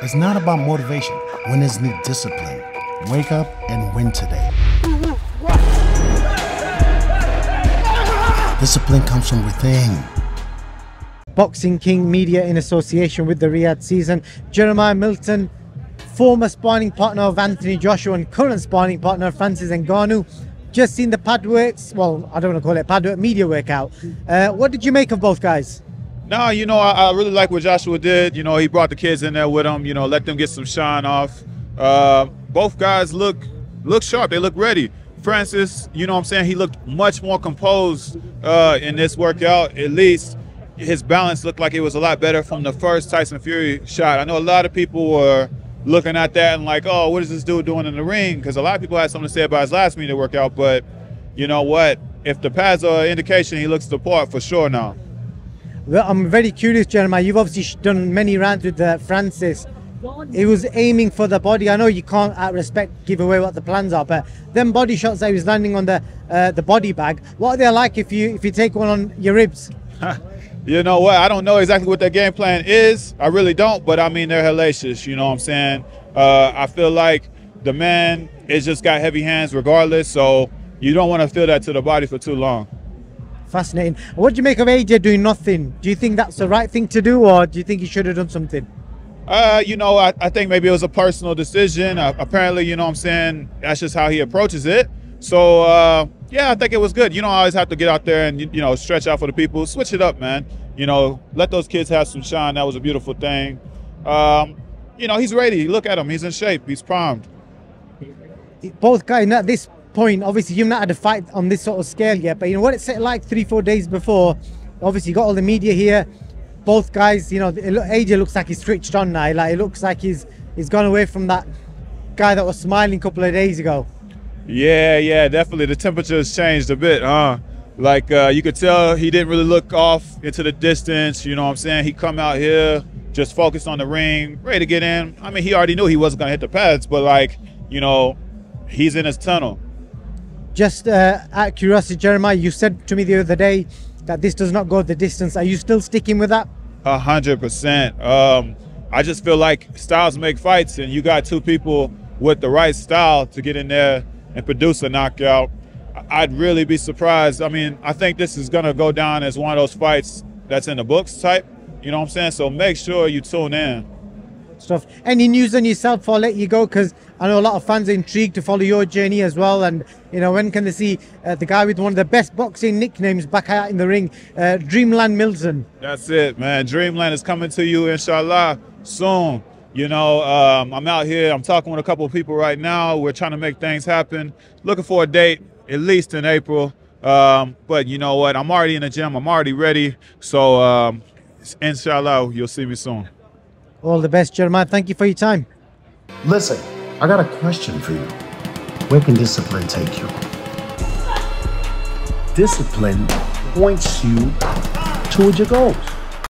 It's not about motivation. Winners need discipline. Wake up and win today. Discipline comes from within. Boxing King Media in association with the Riyadh season. Jeremiah Milton, former sparring partner of Anthony Joshua and current sparring partner of Francis Ngannou. Just seen the Padworks, well, I don't want to call it Padwork media workout. Uh, what did you make of both guys? No, you know, I, I, really like what Joshua did. You know, he brought the kids in there with him. You know, let them get some shine off. Uh, both guys look look sharp. They look ready. Francis, you know what I'm saying? He looked much more composed uh, in this workout. At least his balance looked like it was a lot better from the first Tyson Fury shot. I know a lot of people were looking at that and like, oh, what is this dude doing in the ring? Because a lot of people had something to say about his last media workout. But you know what? If the pads are indication, he looks the part for sure now. I'm very curious, Jeremiah. You've obviously done many rounds with uh, Francis. He was aiming for the body. I know you can't, out respect, give away what the plans are, but them body shots that he was landing on the uh, the body bag. What are they like if you if you take one on your ribs? you know what? I don't know exactly what their game plan is. I really don't, but I mean they're hellacious. You know what I'm saying? Uh, I feel like the man has just got heavy hands regardless, so you don't want to feel that to the body for too long. Fascinating. What do you make of AJ doing nothing? Do you think that's the right thing to do, or do you think he should have done something? Uh, you know, I, I think maybe it was a personal decision. Uh, apparently, you know what I'm saying, that's just how he approaches it. So, uh, yeah, I think it was good. You know, I always have to get out there and, you know, stretch out for the people. Switch it up, man. You know, let those kids have some shine. That was a beautiful thing. Um, you know, he's ready. Look at him. He's in shape. He's primed. Both guys, at this point, obviously, you've not had a fight on this sort of scale yet, but you know what it's like three, four days before. Obviously, you got all the media here both guys, you know, AJ looks like he's switched on now. Like it looks like he's he's gone away from that guy that was smiling a couple of days ago. Yeah, yeah, definitely. The temperature has changed a bit, huh? Like uh, you could tell he didn't really look off into the distance. You know what I'm saying? He come out here just focused on the ring, ready to get in. I mean, he already knew he wasn't gonna hit the pads, but like, you know, he's in his tunnel. Just uh, out of curiosity, Jeremiah, you said to me the other day that this does not go the distance. Are you still sticking with that? A hundred percent. Um, I just feel like styles make fights, and you got two people with the right style to get in there and produce a knockout. I'd really be surprised. I mean, I think this is gonna go down as one of those fights that's in the books type. You know what I'm saying? So make sure you tune in stuff. Any news on yourself before I let you go? Because I know a lot of fans are intrigued to follow your journey as well. And, you know, when can they see uh, the guy with one of the best boxing nicknames back out in the ring, uh, Dreamland Milton? That's it, man. Dreamland is coming to you, inshallah, soon. You know, um, I'm out here. I'm talking with a couple of people right now. We're trying to make things happen. Looking for a date, at least in April. Um, but you know what? I'm already in the gym. I'm already ready. So, um, inshallah, you'll see me soon. All the best, Jeremiah. Thank you for your time. Listen, I got a question for you. Where can discipline take you? Discipline points you towards your goals.